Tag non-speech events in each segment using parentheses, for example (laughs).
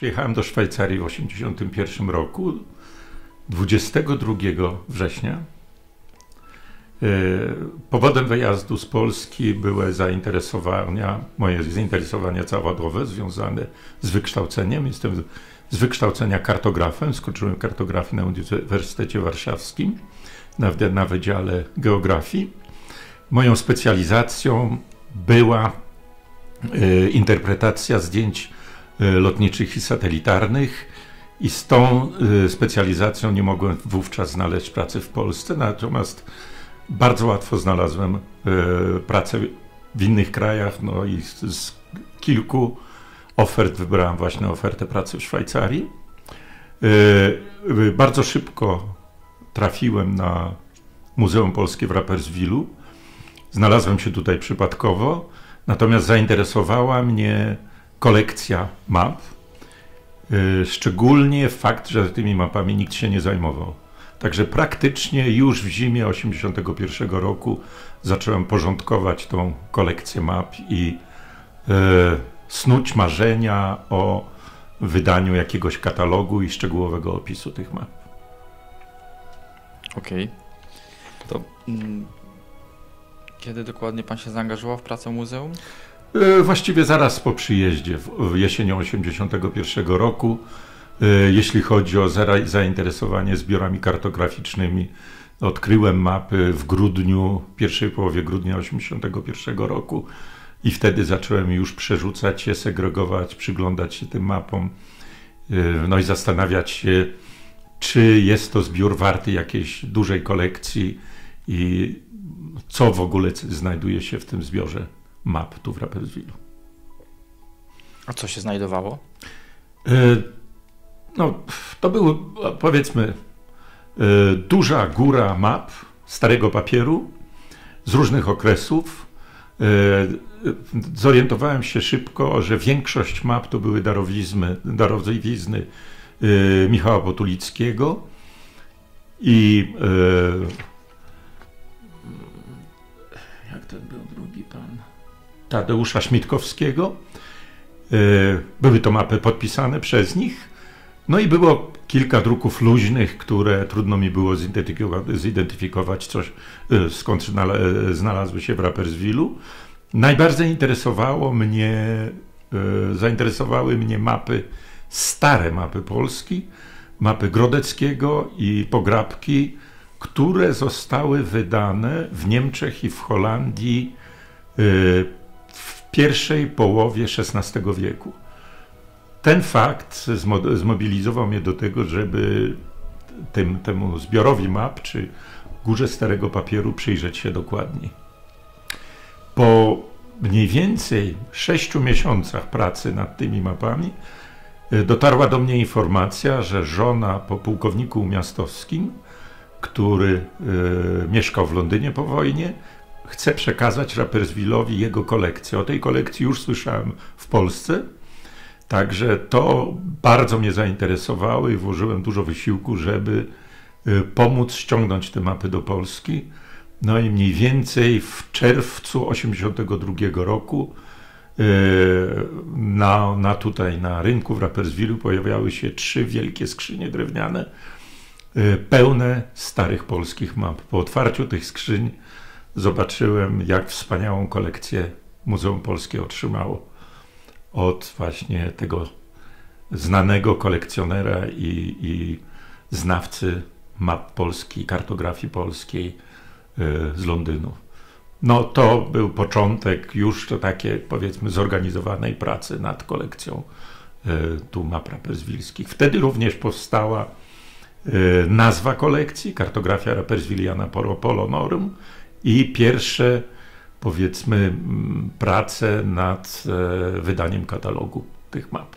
Przyjechałem do Szwajcarii w 1981 roku. 22 września. E, powodem wyjazdu z Polski były zainteresowania, moje zainteresowania zawodowe związane z wykształceniem. Jestem z wykształcenia kartografem, skończyłem kartografię na Uniwersytecie Warszawskim na, na Wydziale Geografii. Moją specjalizacją była y, interpretacja zdjęć lotniczych i satelitarnych i z tą y, specjalizacją nie mogłem wówczas znaleźć pracy w Polsce, natomiast bardzo łatwo znalazłem pracę w innych krajach, no i z kilku ofert wybrałem właśnie ofertę pracy w Szwajcarii. Bardzo szybko trafiłem na Muzeum Polskie w Rapperswilu. Znalazłem się tutaj przypadkowo, natomiast zainteresowała mnie kolekcja map, y, szczególnie fakt, że tymi mapami nikt się nie zajmował. Także praktycznie już w zimie 1981 roku zacząłem porządkować tą kolekcję map i e, snuć marzenia o wydaniu jakiegoś katalogu i szczegółowego opisu tych map. Okej. Okay. To mm, kiedy dokładnie pan się zaangażował w pracę muzeum? E, właściwie zaraz po przyjeździe, w jesienią 81 roku. E, jeśli chodzi o zainteresowanie zbiorami kartograficznymi, odkryłem mapy w grudniu, pierwszej połowie grudnia 81 roku i wtedy zacząłem już przerzucać się, segregować, przyglądać się tym mapom, e, no i zastanawiać się, czy jest to zbiór warty jakiejś dużej kolekcji i co w ogóle znajduje się w tym zbiorze map tu w Rapperswilu. A co się znajdowało? E, no, to był powiedzmy e, duża góra map starego papieru z różnych okresów. E, zorientowałem się szybko, że większość map to były darowizny, darowizny Michała Potulickiego i jak ten był drugi pan? Tadeusza Śmitkowskiego. E, były to mapy podpisane przez nich. No i było kilka druków luźnych, które trudno mi było zidentyfikować, coś, e, skąd znalazły się w Rapperswilu. Najbardziej interesowało mnie, e, zainteresowały mnie mapy, stare mapy Polski, mapy Grodeckiego i Pograbki, które zostały wydane w Niemczech i w Holandii pierwszej połowie XVI wieku. Ten fakt zmobilizował mnie do tego, żeby tym, temu zbiorowi map, czy górze starego papieru przyjrzeć się dokładniej. Po mniej więcej sześciu miesiącach pracy nad tymi mapami y, dotarła do mnie informacja, że żona po pułkowniku miastowskim który y, mieszkał w Londynie po wojnie, chce przekazać Rapperswillowi jego kolekcję. O tej kolekcji już słyszałem w Polsce, także to bardzo mnie zainteresowało i włożyłem dużo wysiłku, żeby y, pomóc ściągnąć te mapy do Polski. No i mniej więcej w czerwcu 1982 roku y, na, na tutaj na rynku w Rapperswillu pojawiały się trzy wielkie skrzynie drewniane Y, pełne starych polskich map. Po otwarciu tych skrzyń zobaczyłem, jak wspaniałą kolekcję Muzeum Polskie otrzymało od właśnie tego znanego kolekcjonera i, i znawcy map Polski, kartografii polskiej y, z Londynu. No to był początek już to takie powiedzmy zorganizowanej pracy nad kolekcją y, tu map raperswilskich. Wtedy również powstała Y, nazwa kolekcji, kartografia Rapperswilliana Polonorum i pierwsze, powiedzmy, prace nad e, wydaniem katalogu tych map.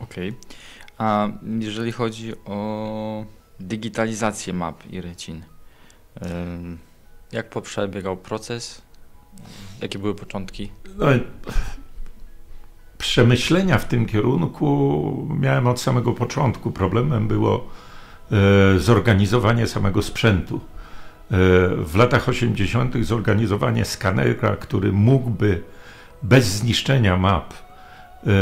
Okej. Okay. A jeżeli chodzi o digitalizację map i rycin, jak przebiegał proces? Jakie były początki? No, przemyślenia w tym kierunku miałem od samego początku. Problemem było e, zorganizowanie samego sprzętu. W latach 80. zorganizowanie skanera, który mógłby bez zniszczenia map e,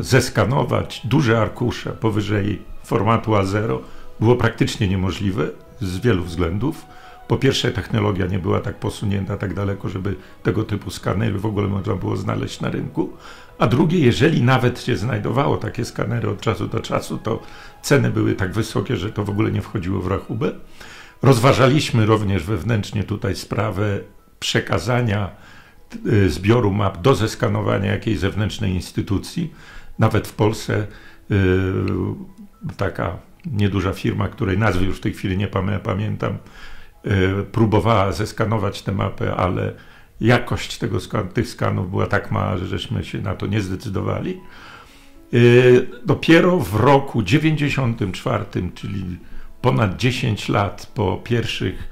zeskanować duże arkusze powyżej formatu A0 było praktycznie niemożliwe z wielu względów. Po pierwsze, technologia nie była tak posunięta tak daleko, żeby tego typu skanery w ogóle można było znaleźć na rynku. A drugie, jeżeli nawet się znajdowało takie skanery od czasu do czasu, to ceny były tak wysokie, że to w ogóle nie wchodziło w rachubę. Rozważaliśmy również wewnętrznie tutaj sprawę przekazania y, zbioru map do zeskanowania jakiejś zewnętrznej instytucji. Nawet w Polsce y, taka nieduża firma, której nazwy już w tej chwili nie pamiętam, y, próbowała zeskanować tę mapę, ale jakość tego tych skanów była tak mała, że żeśmy się na to nie zdecydowali. Dopiero w roku 94, czyli ponad 10 lat po pierwszych,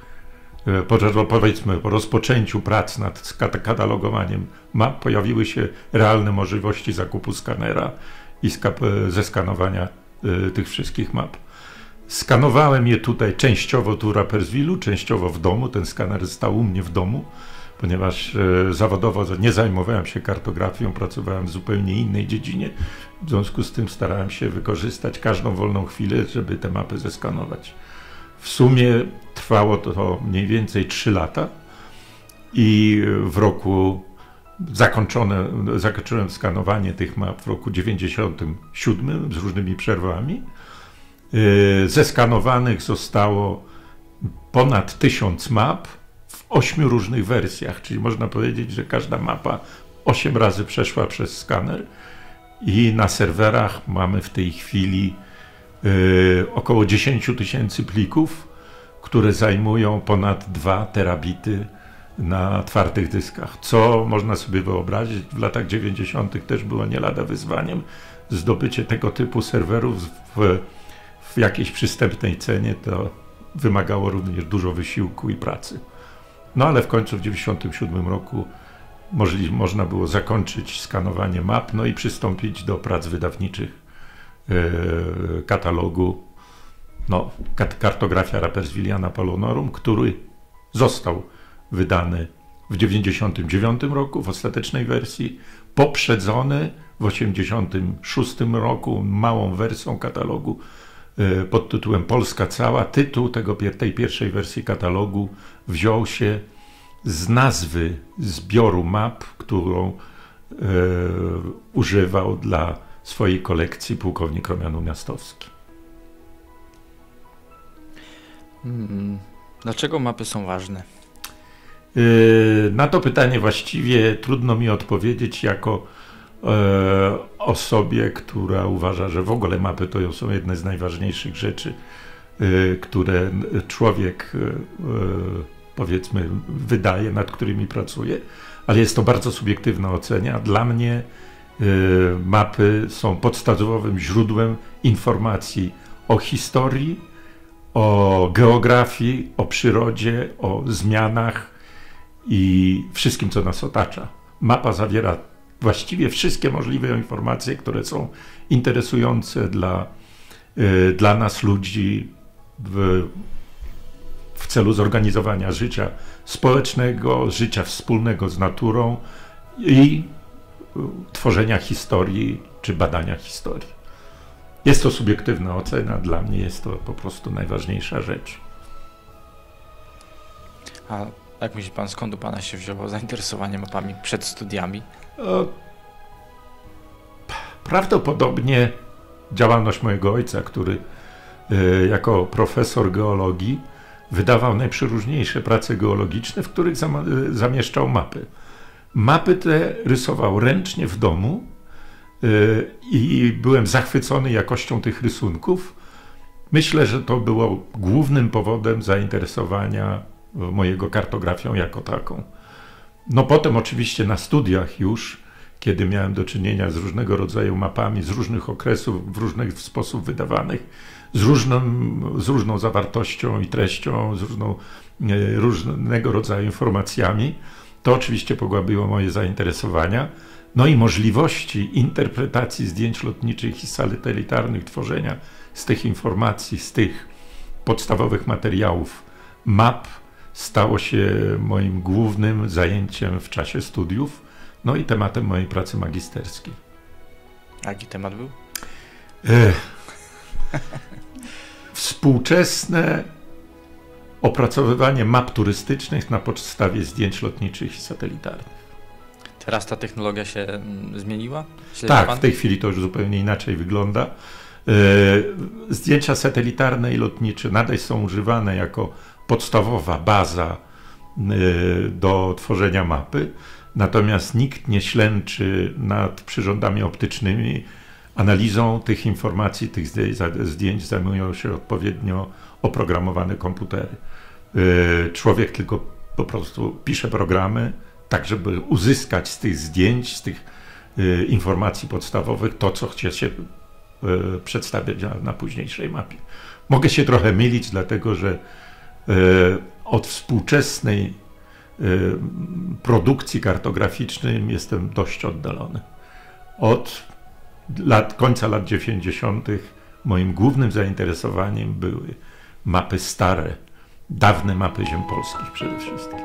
e, po, powiedzmy, po rozpoczęciu prac nad katalogowaniem map, pojawiły się realne możliwości zakupu skanera i zeskanowania e, tych wszystkich map. Skanowałem je tutaj częściowo tu w Rapperswilu, częściowo w domu. Ten skaner stał u mnie w domu ponieważ e, zawodowo nie zajmowałem się kartografią, pracowałem w zupełnie innej dziedzinie. W związku z tym starałem się wykorzystać każdą wolną chwilę, żeby te mapy zeskanować. W sumie trwało to mniej więcej 3 lata i w roku zakończone, zakończyłem skanowanie tych map w roku 97 z różnymi przerwami. E, zeskanowanych zostało ponad tysiąc map ośmiu różnych wersjach, czyli można powiedzieć, że każda mapa osiem razy przeszła przez skaner i na serwerach mamy w tej chwili y, około 10 tysięcy plików, które zajmują ponad 2 terabity na twardych dyskach. Co można sobie wyobrazić, w latach 90. też było nie lada wyzwaniem zdobycie tego typu serwerów w, w jakiejś przystępnej cenie, to wymagało również dużo wysiłku i pracy. No ale w końcu w 1997 roku możli, można było zakończyć skanowanie map, no i przystąpić do prac wydawniczych yy, katalogu no, kartografia Rapperswilliana Polonorum, który został wydany w 1999 roku w ostatecznej wersji, poprzedzony w 1986 roku małą wersją katalogu pod tytułem Polska cała. Tytuł tego, tej pierwszej wersji katalogu wziął się z nazwy zbioru map, którą e, używał dla swojej kolekcji pułkownik Romianu Miastowski. Dlaczego mapy są ważne? E, na to pytanie właściwie trudno mi odpowiedzieć jako osobie, która uważa, że w ogóle mapy to są jedne z najważniejszych rzeczy, e, które człowiek e, powiedzmy wydaje, nad którymi pracuje, ale jest to bardzo subiektywna ocena. Dla mnie mapy są podstawowym źródłem informacji o historii, o geografii, o przyrodzie, o zmianach i wszystkim, co nas otacza. Mapa zawiera właściwie wszystkie możliwe informacje, które są interesujące dla, y, dla nas ludzi w, w celu zorganizowania życia społecznego, życia wspólnego z naturą i y, tworzenia historii czy badania historii. Jest to subiektywna ocena, dla mnie jest to po prostu najważniejsza rzecz. A jak myśli pan, skąd u pana się wzięło zainteresowanie mapami przed studiami? Prawdopodobnie działalność mojego ojca, który e, jako profesor geologii wydawał najprzeróżniejsze prace geologiczne, w których e, zamieszczał mapy. Mapy te rysował ręcznie w domu e, i byłem zachwycony jakością tych rysunków. Myślę, że to było głównym powodem zainteresowania mojego kartografią jako taką. No potem oczywiście na studiach już, kiedy miałem do czynienia z różnego rodzaju mapami, z różnych okresów, w różny sposób wydawanych, z różną, z różną zawartością i treścią, z różną, e, różnego rodzaju informacjami, to oczywiście pogłębiło moje zainteresowania. No i możliwości interpretacji zdjęć lotniczych i satelitarnych, tworzenia z tych informacji, z tych podstawowych materiałów, map, stało się moim głównym zajęciem w czasie studiów, no i tematem mojej pracy magisterskiej. Jaki temat był? (laughs) Współczesne opracowywanie map turystycznych na podstawie zdjęć lotniczych i satelitarnych. Teraz ta technologia się mm, zmieniła? Śledzi Tak, pan? w tej chwili to już zupełnie inaczej wygląda. E, Zdjęcia satelitarne i lotnicze nadal są używane jako podstawowa baza e, do tworzenia mapy, natomiast nikt nie ślęczy nad przyrządami optycznymi. Analizą tych informacji, tych zdję- zdjęć zajmują się odpowiednio oprogramowane komputery. E, Człowiek tylko po prostu pisze programy, tak żeby uzyskać z tych zdjęć, z tych e, informacji podstawowych to, co chce się przedstawiać na, późniejszej mapie. Mogę się trochę mylić, dlatego że od współczesnej e, produkcji kartograficznej jestem dość oddalony. Od lat, końca lat 90. moim głównym zainteresowaniem były mapy stare, dawne mapy ziem polskich przede wszystkim.